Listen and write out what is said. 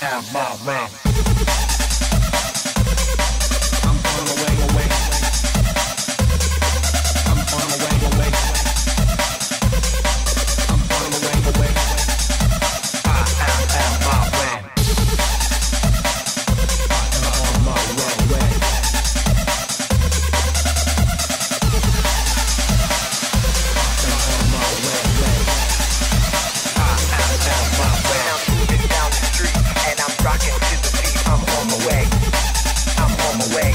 have my rap. way.